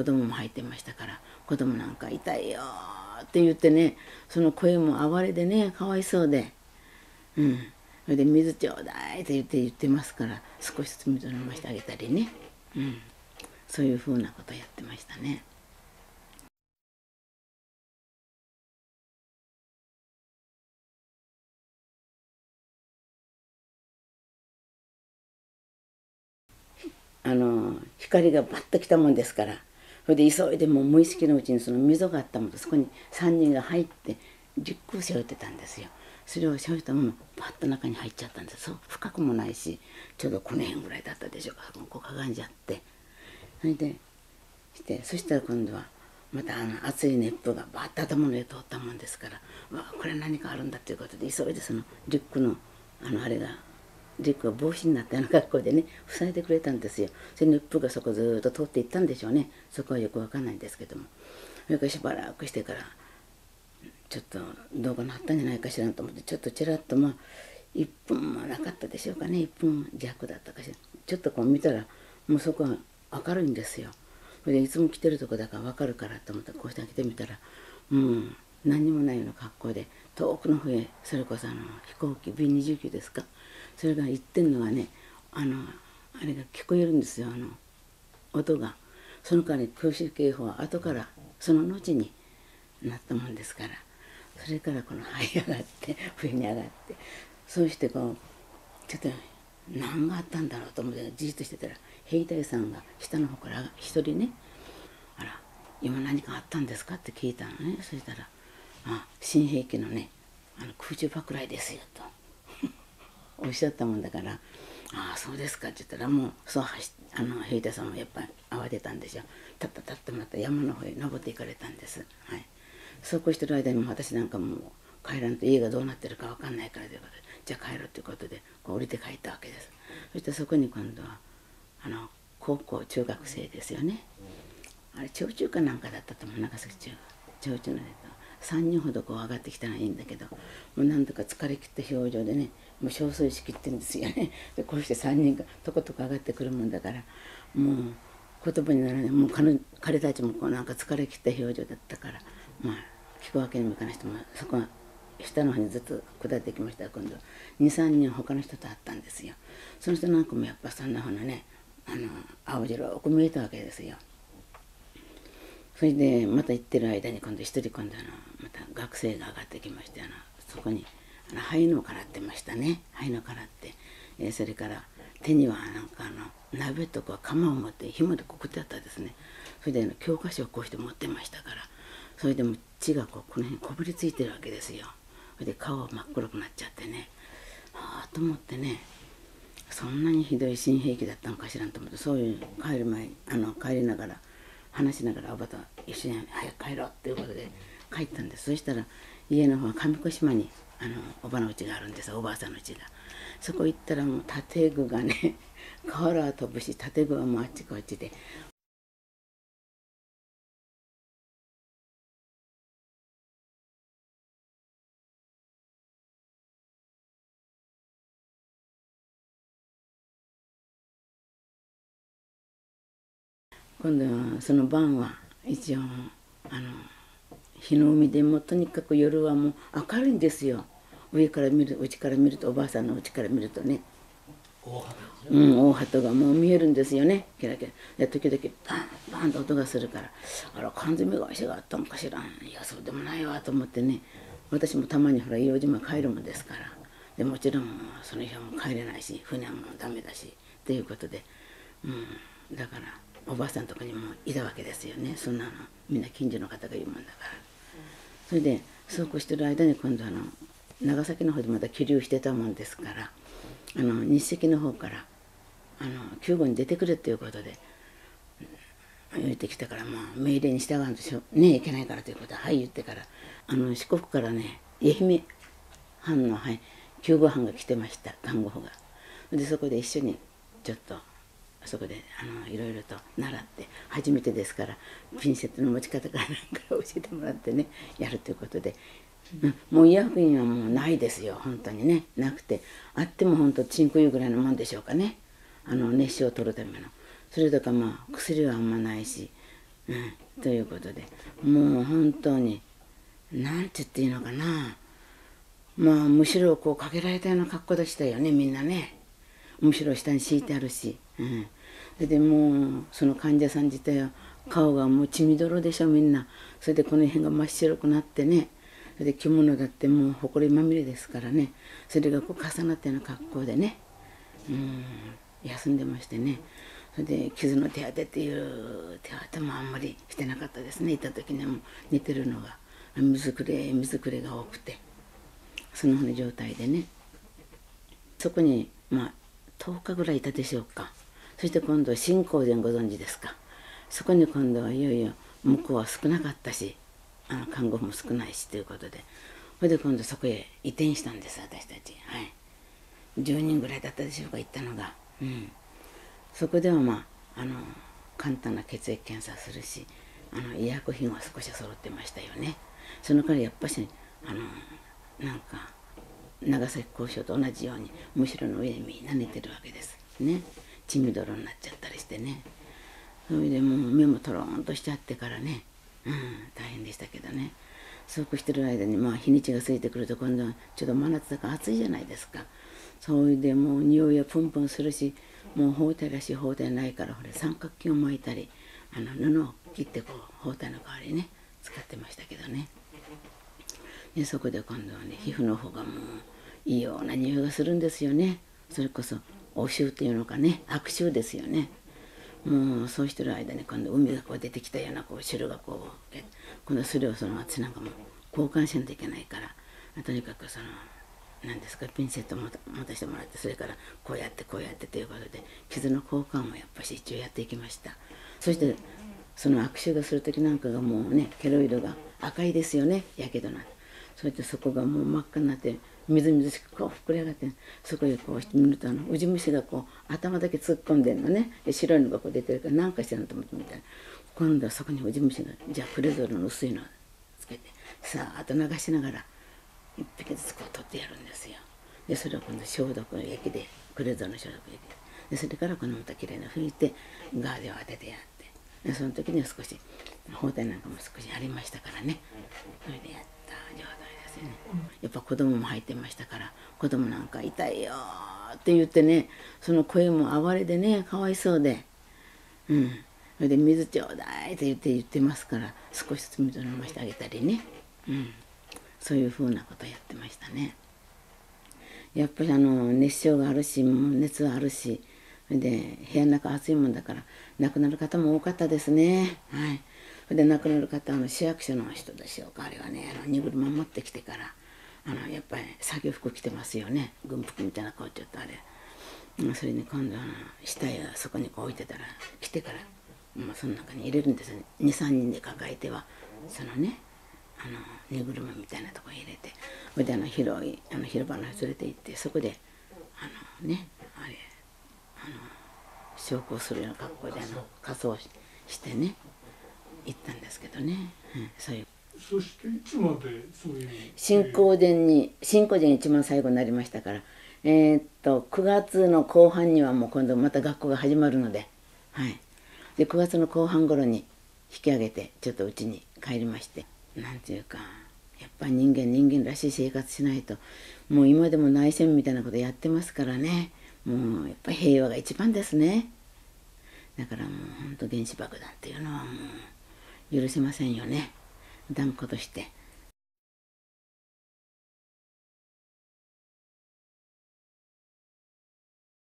子供も入ってましたから子供なんか痛いよって言ってねその声も哀れでねかわいそうでうん。それで水ちょうだいって言って言ってますから少しずつ水飲ましてあげたりね、うん、そういうふうなことやってましたね。あの光がバッと来たもんですからそれで急いでもう無意識のうちにその溝があったもんでそこに3人が入って10個背負ってたんですよ。それを背負ったままパッと中に入っちゃったんです。そう深くもないしちょうどこの辺ぐらいだったでしょうか。こうかがんじゃって。それでしてそしたら今度はまたあの熱い熱風がバッと頭の上通ったもんですからわこれ何かあるんだということで急いでそのリュックのあのあれがリュックが帽子になったような格好でね塞いでくれたんですよ。それ熱風がそこずっと通っていったんでしょうね。そこはよくわかんないんですけども。それからしばらくしてからちょっとどうかなったんじゃないかしらと思ってちょっとちらっとまあ1分もなかったでしょうかね。1分弱だったかしら。ちょっとこう見たらもうそこは明るいんですよ。それでいつも来てるとこだから分かるからと思ってこうして開けてみたらもう何もないような格好で遠くの方へそれこそあの飛行機 B29 ですか？それが行ってんのがねあのあれが聞こえるんですよあの音が。その代わり空襲警報は後からその後になったもんですから。それからこの這い上がって上に上がってそうしてこうちょっと何があったんだろうと思ってじっとしてたら兵隊さんが下の方から一人ね「あら今何かあったんですか?」って聞いたのね。そしたら「新兵器のねあの空中爆雷ですよ」と。おっしゃったもんだから「ああそうですか」って言ったらもうそうあの兵隊さんもやっぱり慌てたんでしょたったたったまた山の方へ登っていかれたんです。はい。そうこうしてる間にも私なんかもう帰らんと家がどうなってるか分かんないからということでじゃあ帰ろうということでこう降りて帰ったわけです。そしてそこに今度はあの高校中学生ですよね。あれ長中かなんかだったと思う。長崎中長中のね3人ほどこう上がってきたらいいんだけどもうなんとか疲れ切った表情でねもう憔悴しきってるんですよね。でこうして3人がとことこ上がってくるもんだからもう言葉にならない。もう彼彼たちもこうなんか疲れ切った表情だったからまあ聞くわけにもいかない人もそこは下の方にずっと下ってきました。今度23人他の人と会ったんですよ。その人なんかもやっぱそんなふうなねあの青白く見えたわけですよ。それでまた行ってる間に今度一人今度あのまた学生が上がってきましてあのそこにあの灰のからってましたね。灰のからって、えー、それから手にはなんかあの鍋とか釜を持って紐でくくってあったですね。それであの教科書をこうして持ってましたから。それでも血がこうこの辺こびりついてるわけですよ。それで顔真っ黒くなっちゃってね。はあと思ってね。そんなにひどい新兵器だったのかしらと思ってそういう帰る前あの帰りながら話しながらおばと一緒に早く帰ろうっていうことで帰ったんです。そしたら家の方は上小島にあのおばの家があるんですおばあさんの家が。そこ行ったらもう建具がね 瓦は飛ぶし建具はもうあっちこっちで今度はその晩は一応あの日の海でもとにかく夜はもう明るいんですよ。上から見るうちから見るとおばあさんのうちから見るとね。うん、大鳩がもう見えるんですよね。キラキラ。で時々バンバンと音がするから。あら缶詰会社があったんかしらいやそうでもないわと思ってね。私もたまにほら硫黄島帰るもんですから。でもちろんその日はもう帰れないし船もダメだし。っていうことで、うん、だからおばあさんとかにもいたわけですよね。そんなの。みんな近所の方が言うもんだから。それでそうこうしてる間に今度あの長崎の方でまた気流してたもんですからあの日赤の方からあの救護に出てくれっていうことで言ってきたからまあ命令に従うんでしょ。ねいけないからということではい言ってからあの四国からね愛媛藩の、はい、救護班が来てました看護婦が。でそこで一緒にちょっとそこであのいろいろと習って初めてですからピンセットの持ち方からなんか教えてもらってねやるということで、うん、もう医薬品はもうないですよ本当にね。なくて。あっても本当チンク油ぐらいのもんでしょうかね。あの熱傷を取るための。それとかまあ薬はあんまないし、うん、ということで。もう本当に何て言っていいのかな。まあむしろこうかけられたような格好でしたよねみんなね。むしろ下に敷いてあるし、うん、それでもうその患者さん自体は顔がもう血みどろでしょみんな。それでこの辺が真っ白くなってね。それで着物だってもうほこりまみれですからね。それがこう重なったような格好でね、うん、休んでましてね。それで傷の手当てっていう手当てもあんまりしてなかったですね。いた時にも。う寝てるのが。水くれ水くれが多くて。そのような状態でね。そこにまあ10日ぐらいいたでしょうか。そして今度は新興殿ご存知ですか？そこに今度はいよいよ向こうは少なかったしあの看護婦も少ないしということでそれで今度そこへ移転したんです私たち。はい。10人ぐらいだったでしょうか行ったのが。うん。そこではまああの簡単な血液検査するしあの医薬品は少し揃ってましたよね。そのからやっぱしあのなんか長崎交渉と同じようにむしろの上にみんな寝てるわけです。ね。血みどろになっちゃったりしてね。それでもう目もとろんとしちゃってからね、うん、大変でしたけどね。そうこしてる間にまあ日にちが過ぎてくると今度はちょっと真夏だから暑いじゃないですか。それでもう匂いはプンプンするしもう包帯らしい包帯ないからほれ三角巾を巻いたりあの布を切ってこう包帯の代わりにね使ってましたけどね。でそこで今度はね皮膚の方がもういいような匂いがするんですよね。それこそお臭っていうのかね悪臭ですよね。もうそうしてる間に今度海がこう出てきたようなこう汁がこう今度それをその私なんかも交換しないといけないからとにかくその何ですかピンセット持たせてもらってそれからこうやってこうやってということで傷の交換もやっぱし一応やっていきました。そしてその悪臭がする時なんかがもうねケロイドが赤いですよねやけどなそれでそこがもう真っ赤になってみずみずしくこう膨れ上がってそこへこうしてみるとあのウジ虫がこう頭だけ突っ込んでんのね。白いのがこう出てるから何かしてるのと思ってみたい今度はそこにウジ虫がじゃあプレゾルの薄いのをつけてさあと流しながら一匹ずつこう取ってやるんですよ。でそれを今度消毒液でクレゾルの消毒液で。それからこのまたきれいな拭いてガーゼを当ててやってでその時には少し包帯なんかも少しありましたからね。それでやった。状態ですよね。やっぱ子供も入ってましたから子供なんか痛いよって言ってねその声も哀れでねかわいそうで。うん。それで水ちょうだいって言って言ってますから少しずつ水飲ましてあげたりね。うん。そういうふうなことやってましたね。やっぱりあの熱傷があるし熱はあるしで部屋の中暑いもんだから亡くなる方も多かったですね。はい、それで亡くなる方の市役所の人でしょうかあれはねあの荷車持ってきてからあのやっぱり作業服着てますよね軍服みたいな顔ちょっとあれ。それに今度は死体がそこにこう置いてたら来てからもうその中に入れるんです23人で抱えてはそのねあの荷車みたいなとこに入れてそれであの広いあの広場の連れて行ってそこであのねあれ昇降するような格好であの仮装してね行ったんですけどね、うん、そういう。そしていつまでそういう新興殿に新興殿一番最後になりましたからえー、っと9月の後半にはもう今度また学校が始まるので,、はい、で9月の後半頃に引き上げてちょっとうちに帰りましてなんていうかやっぱり人間人間らしい生活しないともう今でも内戦みたいなことやってますからねもうやっぱり平和が一番ですねだからもうほんと原子爆弾っていうのはもう許せませんよね断固として。